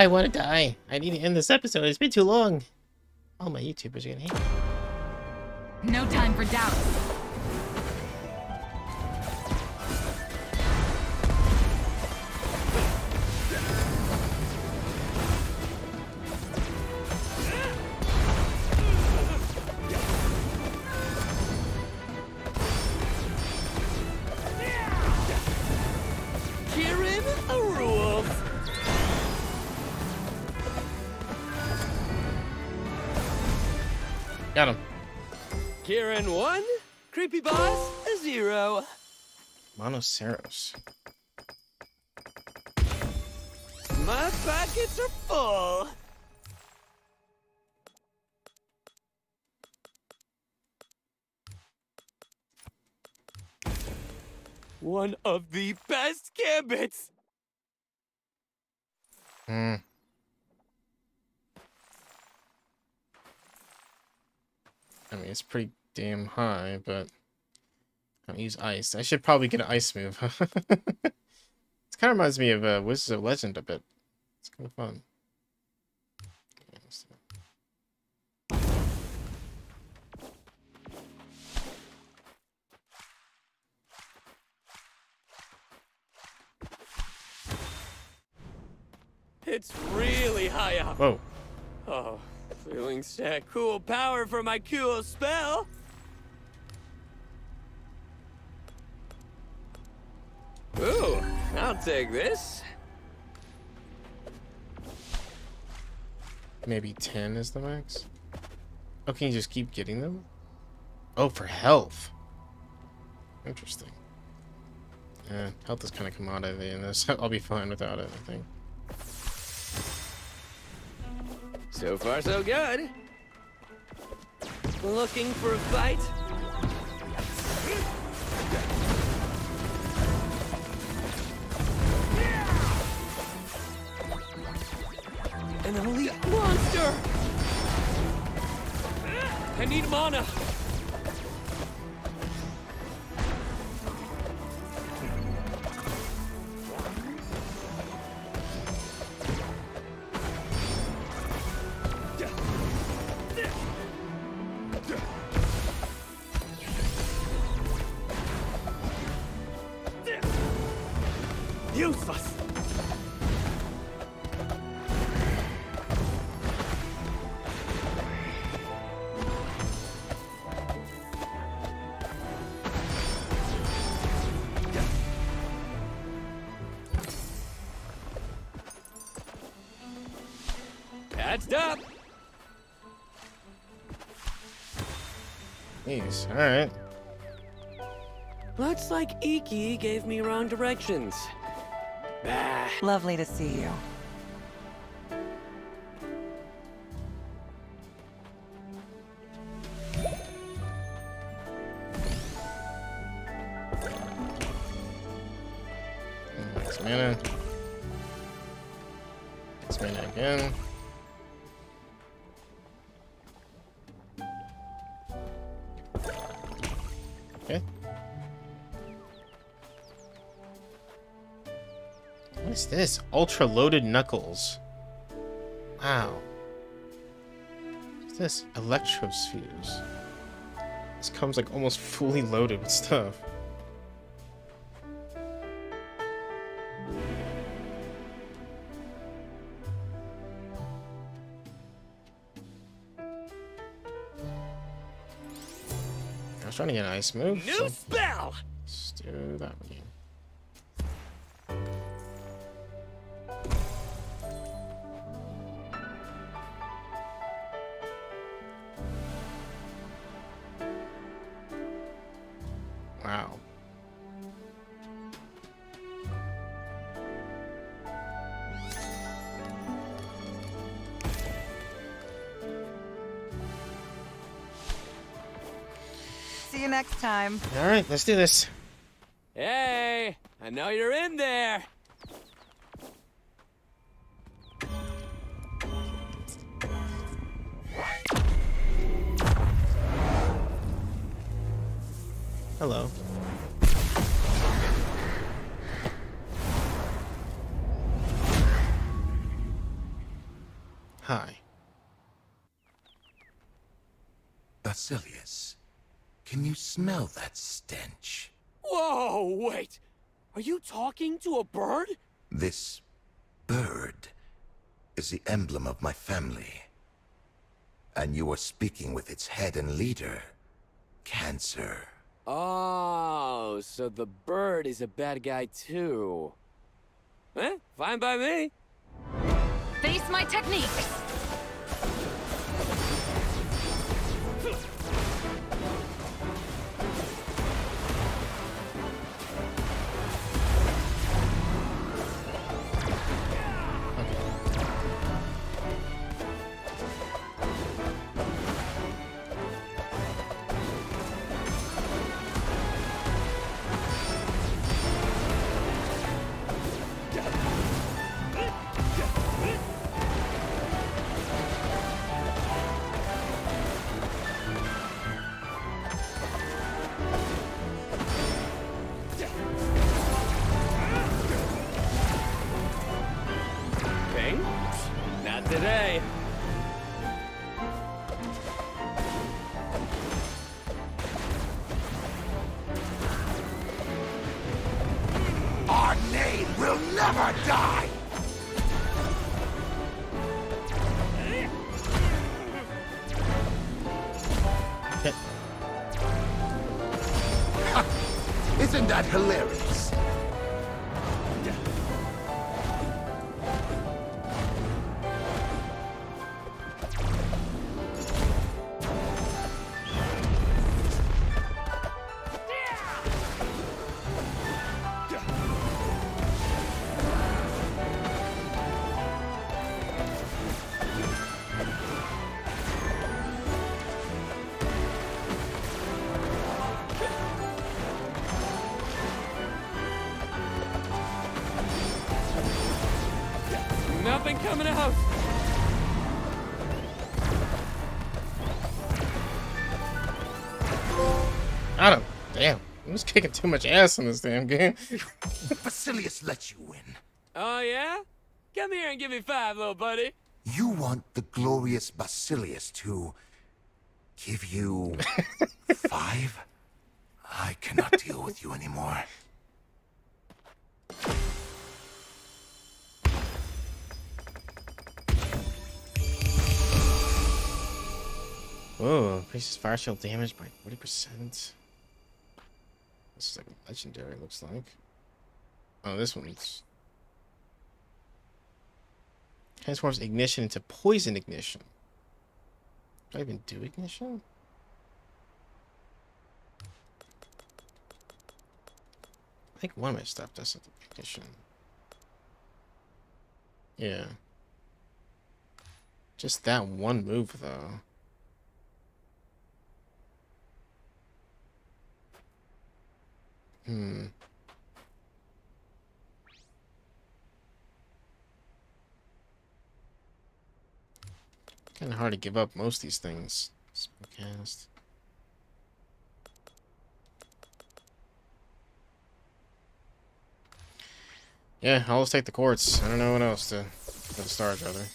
I want to die. I need to end this episode. It's been too long. All my YouTubers are gonna hate me. No time for doubt. Got him. Kiran one, creepy boss a zero. Monoceros. My pockets are full. One of the best gambits. Hmm. I mean, it's pretty damn high, but I use ice. I should probably get an ice move. it kind of reminds me of uh, Wizards of Legend a bit. It's kind of fun. Okay, let's see. It's really high up. Whoa. Oh, feeling set cool power for my cool spell. Ooh, I'll take this. Maybe 10 is the max? Oh, can you just keep getting them? Oh, for health. Interesting. Yeah, health is kind of commodity in this. I'll be fine without it, I think. So far, so good. Looking for a fight? An elite monster! I need mana! Alright. Looks like Iki gave me wrong directions. Bah. Lovely to see you. Max mana. Max mana again. This? Ultra loaded knuckles. Wow. What's this? Electrospheres. This comes like almost fully loaded with stuff. I was trying to get an ice move. New so spell! let's do that again. Time. All right, let's do this. Hey, I know you're in there. Emblem of my family. And you are speaking with its head and leader, Cancer. Oh, so the bird is a bad guy too. Eh, fine by me. Face my techniques! Today. Kicking too much ass in this damn game. Basilius let you win. Oh yeah? Come here and give me five, little buddy. You want the glorious Basilius to give you five? I cannot deal with you anymore. Whoa, increases fire shield damage by 40%. This is like legendary, looks like. Oh, this one's. Transforms ignition into poison ignition. Do I even do ignition? I think one of my stuff does ignition. Yeah. Just that one move, though. Hmm. Kind of hard to give up most of these things. Spellcast. Yeah, I'll just take the quartz. I don't know what else to for the stars rather.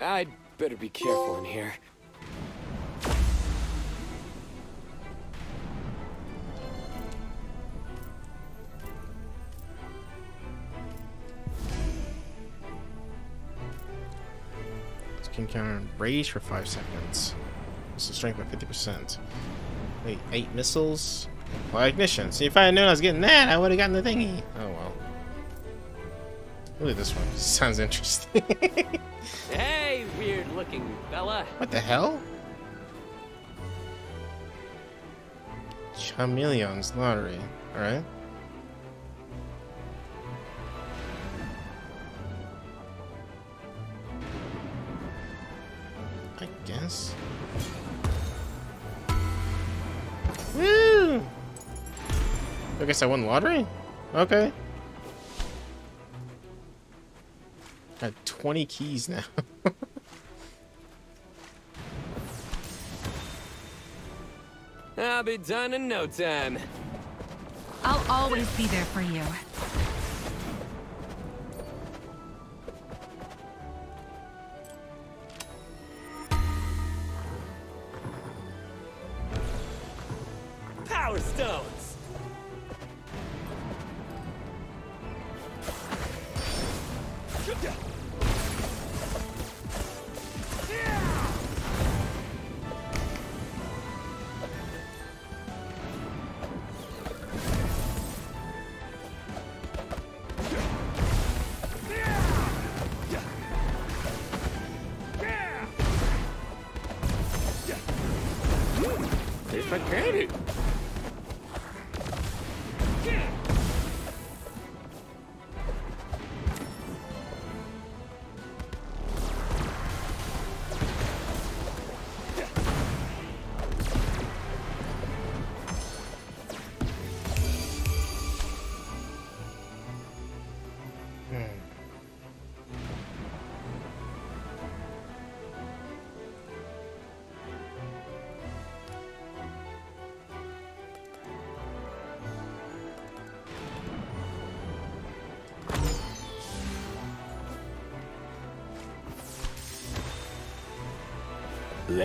I'd better be careful in here. Can counter rage for 5 seconds. This is strength by 50%. Wait, 8 missiles? Apply ignition. See, if I had known I was getting that, I would have gotten the thingy. Oh well. Look at this one. Sounds interesting. Hey, weird looking fella. what the hell? Chameleon's lottery. Alright. Guess I won the lottery? Okay. Got 20 keys now. I'll be done in no time. I'll always be there for you.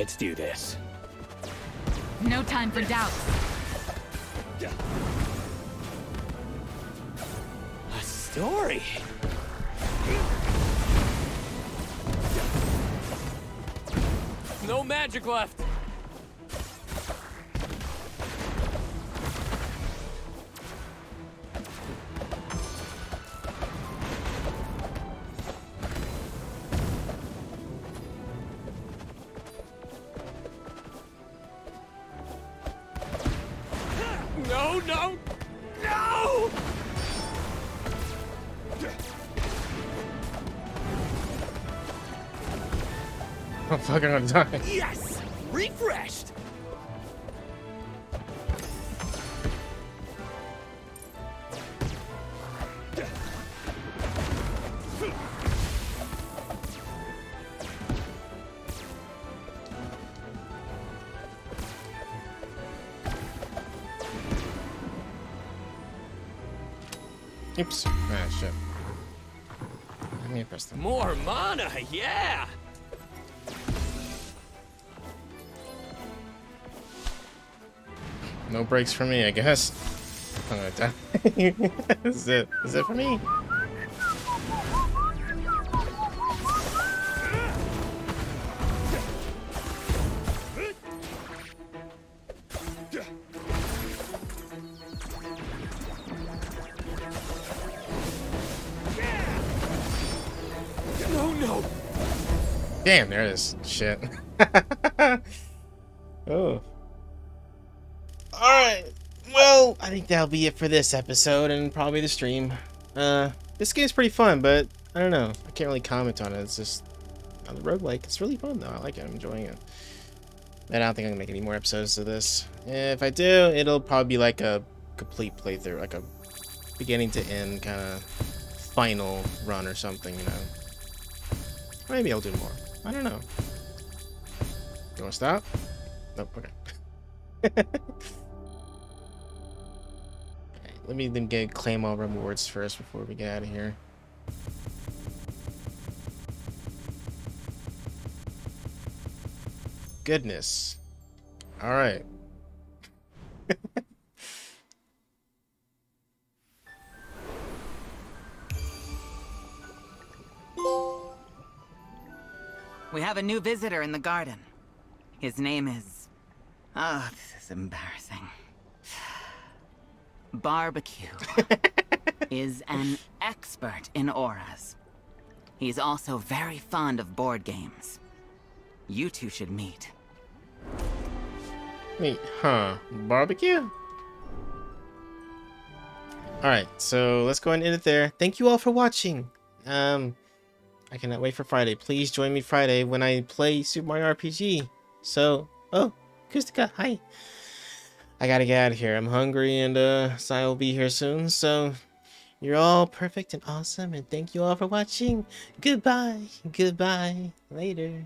Let's do this. No time for doubts. A story. No magic left. I'm fucking gonna die. Yes! Refreshed! Oops. Ah, shit. More mana, yeah! No breaks for me, I guess. I'm gonna die. is it. It for me. No, no! Damn, there it is. Shit. that'll be it for this episode and probably the stream. Uh, this game's pretty fun, but I don't know. I can't really comment on it. It's just on the roguelike. It's really fun though. I like it. I'm enjoying it. And I don't think I'm gonna make any more episodes of this. If I do, it'll probably be like a complete playthrough, like a beginning to end kind of final run or something, you know. Maybe I'll do more. I don't know. You wanna stop? Nope, okay. let me then get claim all rewards first before we get out of here. Goodness. Alright. We have a new visitor in the garden. His name is... Oh, this is embarrassing. Barbecue is an expert in auras. He's also very fond of board games. You two should meet. Wait, huh? Barbecue? Alright, so let's go ahead and end it there. Thank you all for watching. Um, I cannot wait for Friday. Please join me Friday when I play Super Mario RPG. So, oh, Kustika, hi. I gotta get out of here. I'm hungry and uh, Sai will be here soon. So, you're all perfect and awesome and thank you all for watching. Goodbye. Goodbye. Later.